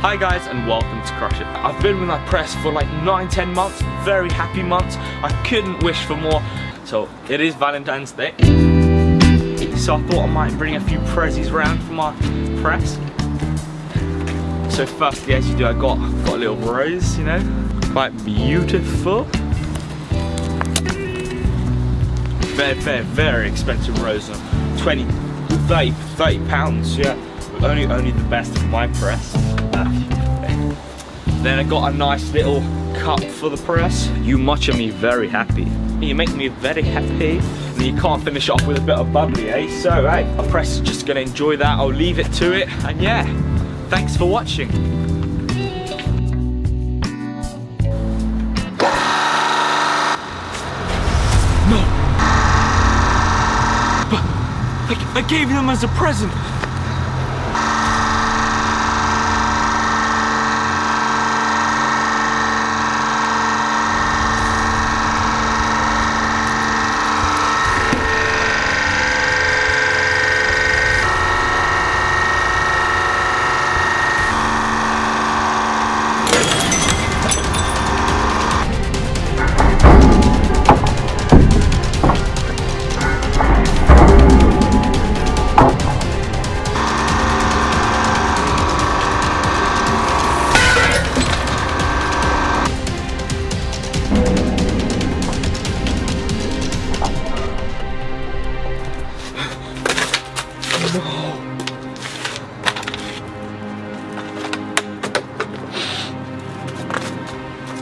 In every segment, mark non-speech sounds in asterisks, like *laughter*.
Hi guys and welcome to Crushit. I've been with my press for like 9-10 months, very happy months. I couldn't wish for more. So it is Valentine's Day. So I thought I might bring a few prezzies round for my press. So firstly as you do I got, got a little rose, you know, quite beautiful. Very, very, very expensive rose. 20, 30, 30 pounds, yeah. Only, only the best of my press. Then I got a nice little cup for the press. You much me very happy. You make me very happy. And you can't finish off with a bit of bubbly, eh? So, hey, my press is just gonna enjoy that. I'll leave it to it. And yeah, thanks for watching. No. But I, I gave them as a present.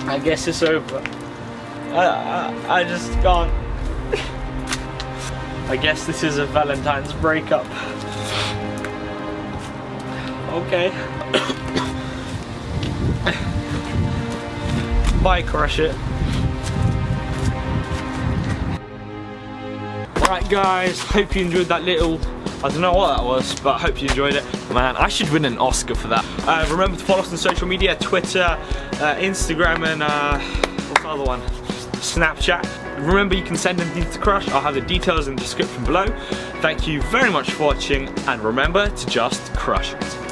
I guess it's over. I, I, I just can't. *laughs* I guess this is a Valentine's breakup. Okay. *coughs* Bye, Crush It. Alright guys, hope you enjoyed that little I don't know what that was, but I hope you enjoyed it. Man, I should win an Oscar for that. Uh, remember to follow us on social media, Twitter, uh, Instagram, and uh, what's the other one? Snapchat. Remember, you can send them to Crush. I'll have the details in the description below. Thank you very much for watching, and remember to just crush it.